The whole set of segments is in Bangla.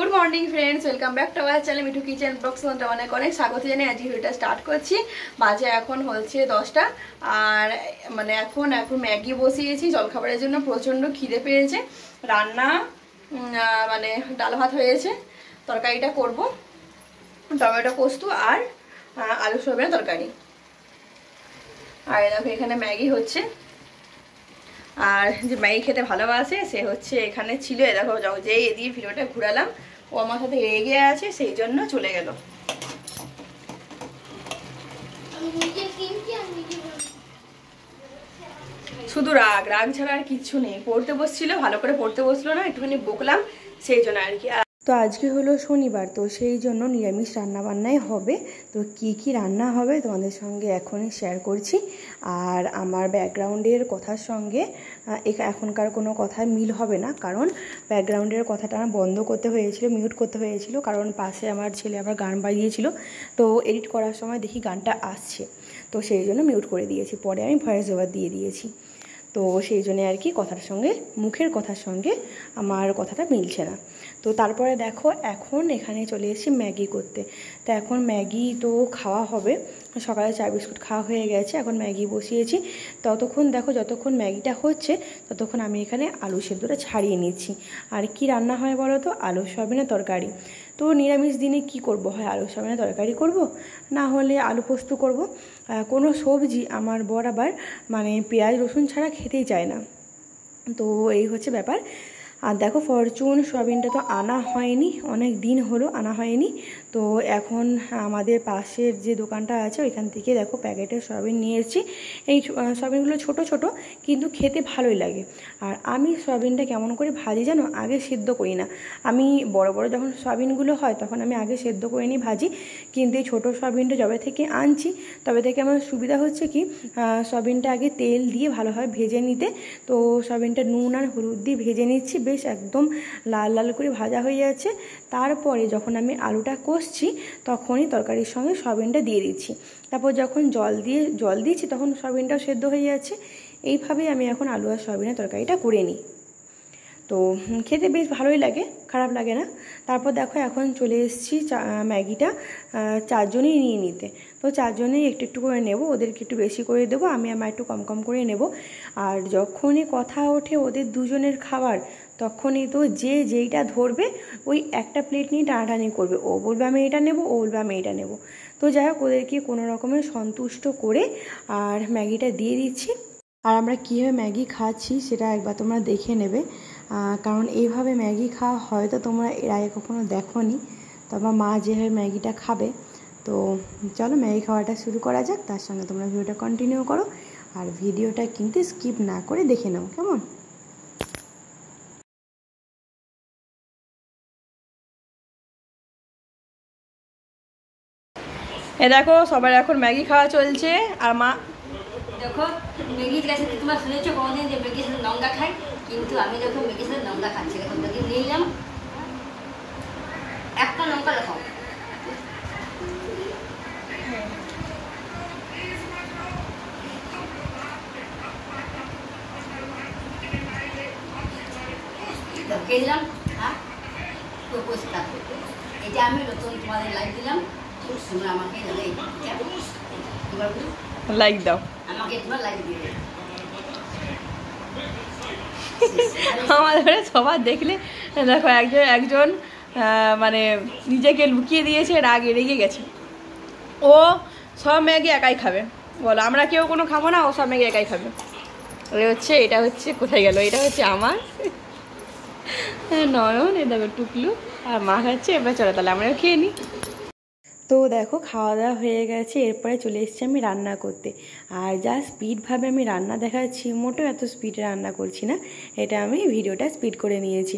Good morning friends welcome back to our channel Mithu kitchen blogs তোমাদের অনেক অনেক স্বাগত জানিয়ে আজকে ভিডিওটা স্টার্ট করছি। বাজে এখন হচ্ছে দশটা। আর মানে এখন এখন ম্যাগি বসিয়েছি। জলখাবারের জন্য প্রচণ্ড খিদে পেয়েছে। রান্না মানে ডাল ভাত হয়েছে। তরকারিটা করব। টমেটো পোস্ত আর আলু সয়াবিনের তরকারি। আর দেখো, এখানে ম্যাগি হচ্ছে। আর যে ম্যাগি খেতে ভালোবাসে, সে হচ্ছে এখানে ছিল। এ দেখো যেই এদিকে ভিডিওটা ঘুরালাম। ও আমার সাথে রেগে আছে, সেই জন্য চলে গেল। শুধু রাগ রাগ ছাড়া আর কিচ্ছু নেই। পড়তে বসছিল, ভালো করে পড়তে বসল না, একটুখানি বকলাম, সেই জন্য আর কি। তো আজকে হলো শনিবার, তো সেই জন্য নিরামিষ রান্না বান্নাই হবে। তো কি কি রান্না হবে তোমাদের সঙ্গে এখনই শেয়ার করছি। আর আমার ব্যাকগ্রাউন্ডের কথার সঙ্গে এখনকার কোনো কথা মিল হবে না। কারণ ব্যাকগ্রাউন্ডের কথাটা আমার বন্ধ করতে হয়েছিল মিউট করতে হয়েছিল। কারণ পাশে আমার ছেলে আবার গান বাজিয়েছিল। তো এডিট করার সময় দেখি গানটা আসছে। তো সেই জন্য মিউট করে দিয়েছি। পরে আমি ভয়েস ওভার দিয়ে দিয়েছি। তো সেই জন্যে আর কি কথার সঙ্গে, মুখের কথার সঙ্গে আমার কথাটা মিলছে না। তো তারপরে দেখো, এখন এখানে চলে এসেছি ম্যাগি করতে। তো এখন ম্যাগি তো খাওয়া হবে। সকালে চা বিস্কুট খাওয়া হয়ে গেছে, এখন ম্যাগি বসিয়েছি। ততক্ষণ দেখো, যতক্ষণ ম্যাগিটা হচ্ছে, ততক্ষণ আমি এখানে আলু সেদ্ধটা ছাড়িয়ে নিচ্ছি। আর কি রান্না হয় বলো তো? আলু, সয়াবিনের তরকারি। তো নিরামিষ দিনে কি করব? হয় আলু, সয়াবিনের তরকারি করব? না হলে আলু পোস্ত করব। কোনো সবজি আমার বর আবার মানে পেঁয়াজ, রসুন ছাড়া খেতেই চায় না। তো এই হচ্ছে ব্যাপার। আর দেখো ফরচুন সয়াবিনটা তো আনা হয়নি, অনেক দিন হলো আনা হয়নি। তো এখন আমাদের পাশের যে দোকানটা আছে, ওইখান থেকে দেখো প্যাকেটের সয়াবিন নিয়ে এসেছি। এই সয়াবিনগুলো ছোট ছোট, কিন্তু খেতে ভালোই লাগে। আর আমি সয়াবিনটা কেমন করে ভাজি জানো? আগে সেদ্ধ করি না। আমি বড় বড় যখন সয়াবিনগুলো হয়, তখন আমি আগে সেদ্ধ করে নিই ভাজি। কিন্তু এই ছোটো সয়াবিনটা যবে থেকে আনছি, তবে থেকে আমার সুবিধা হচ্ছে কি সয়াবিনটা আগে তেল দিয়ে ভালোভাবে ভেজে নিতে। তো সয়াবিনটা নুন আর হলুদ দিয়ে ভেজে নিচ্ছি। বেশ একদম লাল লাল করে ভাজা হয়ে যাচ্ছে তারপরে যখন আমি আলুটা কষছি, তখনই তরকারির সঙ্গে সয়াবিনটা দিয়ে দিচ্ছি। তারপর যখন জল দিয়ে, জল দিয়েছি, তখন সয়াবিনটাও সেদ্ধ হয়ে যাচ্ছে এইভাবেই আমি এখন আলু আর সয়াবিনের তরকারিটা করে নিই। তো খেতে বেশ ভালোই লাগে, খারাপ লাগে না। তারপর দেখো এখন চলে এসেছি ম্যাগিটা চারজনেই নিয়ে নিতে। তো চারজনেই একটু একটু করে নেব, ওদেরকে একটু বেশি করে দেবো, আমি আমার একটু কম কম করে নেব। আর যখনই কথা ওঠে ওদের দুজনের খাবার তখনই তো যে যেইটা ধরবে, ওই একটা প্লেট নিয়ে টানাটানি করবে। ও বলবে, আমি এটা নেব, ও বলবে, আমি এটা নেব। তো যাই হোক, ওদেরকে কোনো রকমের সন্তুষ্ট করে আর ম্যাগিটা দিয়ে দিচ্ছি। আর আমরা কীভাবে ম্যাগি খাচ্ছি সেটা একবার তোমরা দেখে নেবে। কারণ এইভাবে ম্যাগি খাওয়া হয়তো তোমরা এর আগে কখনো দেখোনি। তো আমার মা যেভাবে ম্যাগিটা খাবে, তো চলো ম্যাগি খাওয়াটা শুরু করা যাক। তার সঙ্গে তোমরা ভিডিওটা কন্টিনিউ করো। আর ভিডিওটা কিন্তু স্কিপ না করে দেখে নাও, কেমন? দেখো সবার এখন ম্যাগি খাওয়া চলছে। আর মা দেখো ম্যাগির কাছে তোমরা শুনেছো কোনোদিন যে ম্যাগির সাথে লঙ্কা খাই কিন্তু আমি দেখো ম্যাগির সাথে লঙ্কা খাচ্ছি। দেখো ম্যাগি নিলাম। একটা লঙ্কা দেখো দেখো, খেয়ে দিলাম হ্যাঁ? এটা আমি নতুন তোমাদের লাইভ দিলাম। লাইক দাও। আমাদের সবার দেখলে, দেখো একজন একজন মানে নিজেকে লুকিয়ে দিয়েছে রাগে রেগে গেছে। ও সব ম্যাগি একাই খাবে। বলো, আমরা কেউ কোনো খাব না, ও সব ম্যাগি একাই খাবে। এই হচ্ছে, এটা হচ্ছে, কোথায় গেল? এটা হচ্ছে আমার। নয়ন, এ দেখো টুকলু, আর মা খাচ্ছে, এবার চলো তাহলে আমরাও খেয়ে নিই তো দেখো খাওয়া দাওয়া হয়ে গেছে, এরপরে চলে এসেছি আমি রান্না করতে। আর যা স্পিডভাবে আমি রান্না দেখাচ্ছি, মোটেও এত স্পিডে রান্না করছি না, এটা আমি ভিডিওটা স্পিড করে নিয়েছি।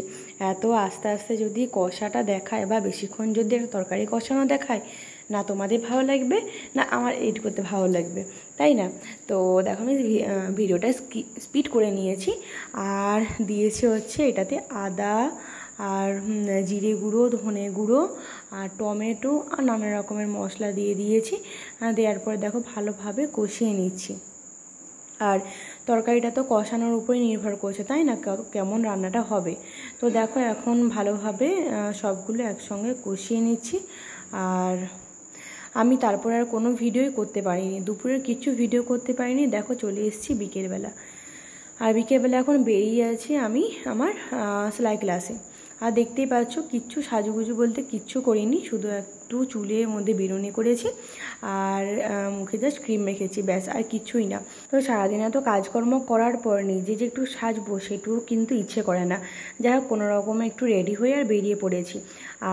এত আস্তে আস্তে যদি কষাটা দেখায় বা বেশিক্ষণ যদি একটা তরকারি কষানো দেখায়, না তোমাদের ভালো লাগবে, না আমার এডিট করতে ভালো লাগবে, তাই না? তো দেখো, আমি ভিডিওটা স্পিড করে নিয়েছি। আর দিয়েছি হচ্ছে এটাতে আদা আর জিরে গুঁড়ো, ধনে গুঁড়ো, আর টমেটো আর নানা রকমের মশলা দিয়ে দিয়েছি। দেওয়ার পরে দেখো ভালোভাবে কষিয়ে নিচ্ছি। আর তরকারিটা তো কষানোর উপরে নির্ভর করছে, তাই না? কেমন রান্নাটা হবে? তো দেখো এখন ভালোভাবে সবগুলো একসঙ্গে কষিয়ে নিচ্ছি। আর আমি তারপর আর কোনো ভিডিওই করতে পারিনি, দুপুরের কিছু ভিডিও করতে পারিনি। দেখো চলে এসেছি বিকেলবেলা। আর বিকেলবেলা এখন বেরিয়ে আছি আমি আমার সেলাই ক্লাসে। আর দেখতেই পাচ্ছ কিচ্ছু সাজুগুজু বলতে কিচ্ছু করিনি শুধু একটু চুলের মধ্যে বেরুনি করেছি আর মুখে জাস্ট ক্রিম রেখেছি ব্যাস, আর কিছুই না। তো সারাদিন এত কাজকর্ম করার পর নিজে যে একটু সাজবো সেটুকু কিন্তু ইচ্ছে করে না। যাই হোক, কোনো রকমে একটু রেডি হয়ে আর বেরিয়ে পড়েছি।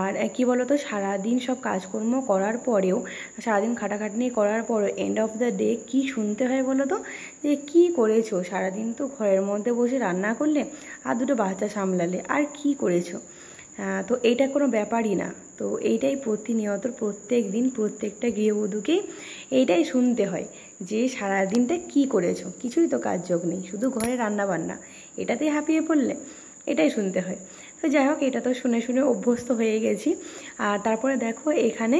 আর কি বলতো, সারাদিন সব কাজকর্ম করার পরেও, সারাদিন খাটাখাটনি করার পরেও এন্ড অফ দ্য ডে কী শুনতে হয় বলো তো যে কী করেছ? সারাদিন তো ঘরের মধ্যে বসে রান্না করলে আর দুটো বাচ্চা সামলালে, আর কি করেছ? তো এটা কোনো ব্যাপারই না। তো এইটাই প্রতিনিয়ত প্রত্যেক দিন প্রত্যেকটা গৃহবধূকেই এইটাই শুনতে হয় যে সারা দিনটা কি করেছ? কিছুই তো কাজ যোগ নেই, শুধু ঘরে রান্না বান্না এটাতেই হাঁপিয়ে পড়লে এটাই শুনতে হয়। তো যাই হোক, এটা তো শুনে শুনে অভ্যস্ত হয়ে গেছি। আর তারপরে দেখো, এখানে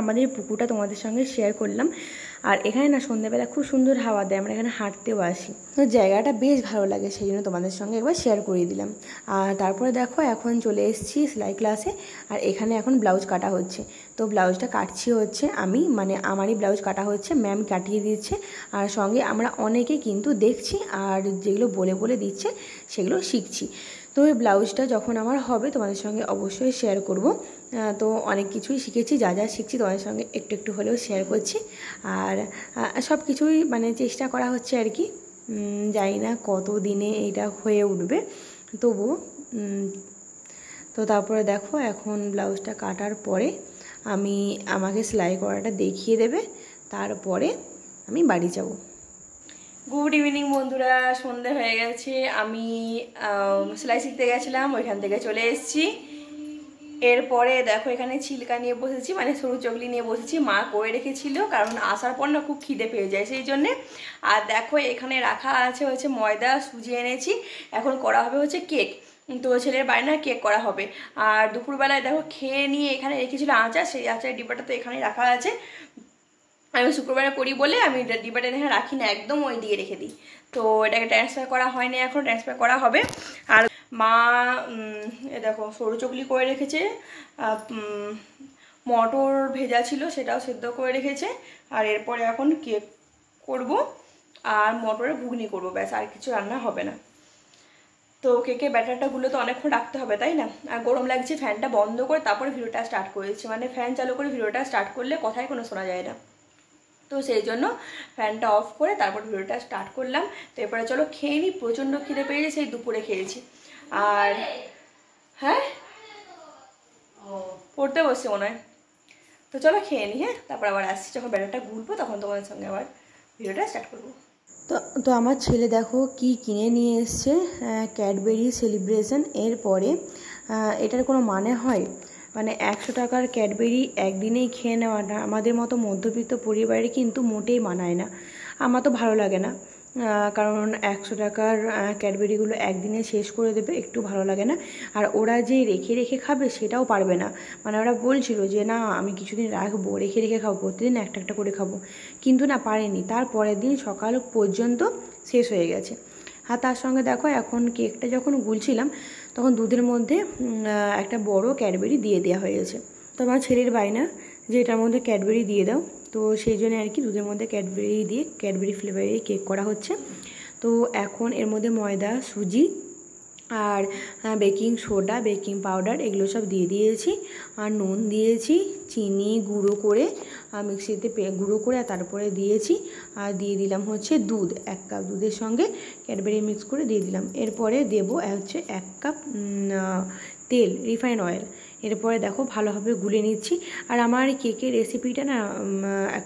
আমাদের পুকুরটা তোমাদের সঙ্গে শেয়ার করলাম। আর এখানে না সন্ধ্যাবেলা খুব সুন্দর হাওয়া দেয়, আমরা এখানে হাঁটতেও আসি। তো জায়গাটা বেশ ভালো লাগে, সেই জন্য তোমাদের সঙ্গে একবার শেয়ার করিয়ে দিলাম। আর তারপরে দেখো, এখন চলে এসেছি সেলাই ক্লাসে আর এখানে এখন ব্লাউজ কাটা হচ্ছে। তো ব্লাউজটা কাটছি হচ্ছে আমি মানে আমারই ব্লাউজ কাটা হচ্ছে ম্যাম কাটিয়ে দিচ্ছে। আর সঙ্গে আমরা অনেকে কিন্তু দেখছি, আর যেগুলো বলে বলে দিচ্ছে, সেগুলো শিখছি। তো ওই ব্লাউজটা যখন আমার হবে তোমাদের সঙ্গে অবশ্যই শেয়ার করব। তো অনেক কিছুই শিখেছি, যা যা শিখছি তোমাদের সঙ্গে একটু একটু হলেও শেয়ার করছি। আর সব কিছুই মানে চেষ্টা করা হচ্ছে আর কি। জানি না কত দিনে এটা হয়ে উঠবে। তবু তো তারপরে দেখো এখন ব্লাউজটা কাটার পরে আমি আমাকে সেলাই করাটা দেখিয়ে দেবে। তারপরে আমি বাড়ি যাব। গুড ইভিনিং বন্ধুরা। সন্ধে হয়ে গেছে। আমি সেলাই শিখতে গেছিলাম, ওইখান থেকে চলে এসেছি। এরপরে দেখো, এখানে ছিলকা নিয়ে বসেছি মানে সরু চকলি নিয়ে বসেছি। মা করে রেখেছিল, কারণ আসার পর না খুব খিদে পেয়ে যায় সেই জন্যে। আর দেখো, এখানে রাখা আছে হচ্ছে ময়দা, সুজি এনেছি। এখন করা হবে হচ্ছে কেক। তো ছেলের বাড়ি না কেক করা হবে। আর দুপুরবেলায় দেখো, খেয়ে নিয়ে এখানে রেখেছিল আচার সেই আচারের ডিব্বাটা তো এখানে রাখা আছে। আমি শুক্রবারে করি বলে আমি ডিব্বাটা এখানে রাখি না, একদম ওই দিয়ে রেখে দিই। তো এটাকে ট্রান্সফার করা হয়নি এখন ট্রান্সফার করা হবে। আর মা দেখো, সরু চকলি করে রেখেছে মটর ভেজা ছিল সেটাও সেদ্ধ করে রেখেছে। আর এরপরে এখন কেক করব, আর মটরের ঘুগনি করব, ব্যাস, আর কিছু রান্না হবে না। তো কেকে ব্যাটারটা গুলো তো অনেকক্ষণ রাখতে হবে, তাই না? আর গরম লাগছে ফ্যানটা বন্ধ করে তারপরে ভিডিওটা স্টার্ট করেছি। মানে ফ্যান চালু করে ভিডিওটা স্টার্ট করলে কথাই কোনো শোনা যায় না। সেই জন্য ফ্যানটা অফ করে তারপর ভিডিওটা স্টার্ট করলাম। তো এরপরে চলো খেয়ে নিই প্রচণ্ড খিদে পেয়েছে সেই দুপুরে খেয়েছি। আর হ্যাঁ? পড়তে বসছে মনে হয়। তো চলো খেয়ে নিই হ্যাঁ? তারপর আবার আসছি, যখন ব্যাটারটা ঘুরবো তখন তোমাদের সঙ্গে আবার ভিডিওটা স্টার্ট করব। তো তো আমার ছেলে দেখো কি কিনে নিয়ে এসছে ক্যাডবেরি সেলিব্রেশন এরপরে এটার কোনো মানে হয়? মানে একশো টাকার ক্যাডবেরি একদিনেই খেয়ে নেওয়াটা আমাদের মতো মধ্যবিত্ত পরিবারে কিন্তু মোটেই মানায় না। আমার তো ভালো লাগে না। কারণ একশো টাকার ক্যাডবেরিগুলো একদিনে শেষ করে দেবে, একটু ভালো লাগে না। আর ওরা যে রেখে রেখে খাবে সেটাও পারবে না। মানে ওরা বলছিল যে, না, আমি কিছুদিন রাখব, রেখে রেখে খাব, প্রতিদিন একটা একটা করে খাব। কিন্তু না, পারেনি। তার পরের দিন সকাল পর্যন্ত শেষ হয়ে গেছে। আর তার সঙ্গে দেখো, এখন কেকটা যখন গুলছিলাম তখন দুধের মধ্যে একটা বড় ক্যাডবেরি দিয়ে দেওয়া হয়েছে। তো আমার ছেলের বায়না যে এটার মধ্যে ক্যাডবেরি দিয়ে দাও। তো সেই জন্য আর কি দুধের মধ্যে ক্যাডবেরি দিয়ে, ক্যাডবেরি ফ্লেভারের কেক করা হচ্ছে। তো এখন এর মধ্যে ময়দা, সুজি আর বেকিং সোডা বেকিং পাউডার এগুলো সব দিয়ে দিয়েছি। আর নুন দিয়েছি, চিনি গুঁড়ো করে মিক্সিতে গুঁড়ো করে তারপরে দিয়েছি। আর দিয়ে দিলাম হচ্ছে দুধ, এক কাপ দুধের সঙ্গে ক্যাডবেরি মিক্স করে দিয়ে দিলাম। এরপরে দেবো হচ্ছে এক কাপ তেল রিফাইন অয়েল। এরপরে দেখো ভালোভাবে গুলে নিচ্ছি। আর আমার কেকের রেসিপিটা না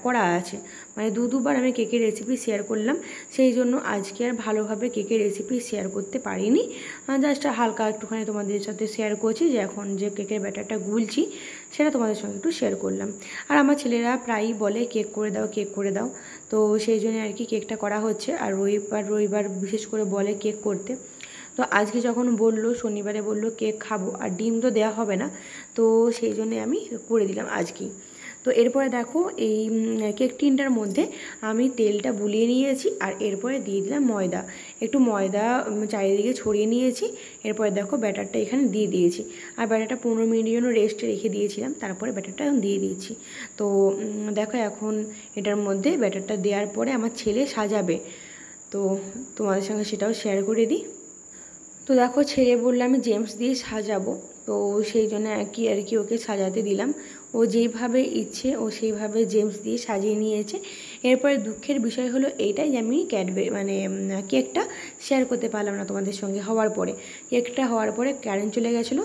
করা আছে। মানে দু, দুবার আমি কেকের রেসিপি শেয়ার করলাম। সেই জন্য আজকে আর ভালোভাবে কেকের রেসিপি শেয়ার করতে পারিনি। জাস্ট হালকা একটুখানি তোমাদের সাথে শেয়ার করছি যে এখন যে কেকের ব্যাটারটা গুলছি সেটা তোমাদের সঙ্গে একটু শেয়ার করলাম। আর আমার ছেলেরা প্রায়ই বলে কেক করে দাও কেক করে দাও। তো সেই জন্য আর কি কেকটা করা হচ্ছে। আর রবিবার রবিবার বিশেষ করে বলে কেক করতে। তো আজকে যখন বলল, শনিবারে বলল কেক খাব। আর ডিম তো দেওয়া হবে না। তো সেই জন্যে আমি করে দিলাম আজকেই। তো এরপরে দেখো এই কেক টিনটার মধ্যে আমি তেলটা বুলিয়ে নিয়েছি আর এরপরে দিয়ে দিলাম ময়দা। একটু ময়দা চারিদিকে ছড়িয়ে নিয়েছি, এরপরে দেখো ব্যাটারটা এখানে দিয়ে দিয়েছি। আর ব্যাটারটা পনেরো মিনিটের জন্য রেস্টে রেখে দিয়েছিলাম, তারপরে ব্যাটারটা এখন দিয়ে দিয়েছি। তো দেখো এখন এটার মধ্যে ব্যাটারটা দেওয়ার পরে আমার ছেলে সাজাবে। তো তোমাদের সঙ্গে সেটাও শেয়ার করে দিই। তো দেখো ছেড়ে বললে আমি জেমস দিয়ে সাজাবো। তো সেই জন্য কি আর কি ওকে সাজাতে দিলাম। ও যেইভাবে ইচ্ছে, ও সেইভাবে জেমস দিয়ে সাজিয়ে নিয়েছে। এরপরে দুঃখের বিষয় হলো এইটাই যে আমি ক্যাডবে মানে কেকটা শেয়ার করতে পারলাম না তোমাদের সঙ্গে হওয়ার পরে। কেকটা হওয়ার পরে কারেন্ট চলে গেছিল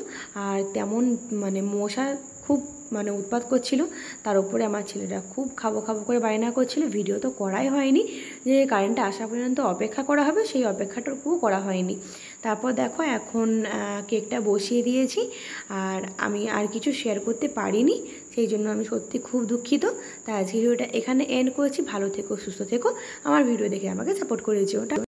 আর তেমন মানে মশা খুব মানে উৎপাত করছিল। তার উপরে আমার ছেলেটা খুব খাব খাব করে বায়না করছিল। ভিডিও তো করাই হয়নি। যে কারেন্টটা আসা পর্যন্ত অপেক্ষা করা হবে, সেই অপেক্ষাটুকুও করা হয়নি। তারপর দেখো এখন কেকটা বসিয়ে দিয়েছি, আর আমি আর কিছু শেয়ার করতে পারিনি, সেই জন্য আমি সত্যি খুব দুঃখিত। তাই আজকে ভিডিওটা এখানে এন্ড করেছি। ভালো থেকো, সুস্থ থেকো। আমার ভিডিও দেখে আমাকে সাপোর্ট করেছি ওটা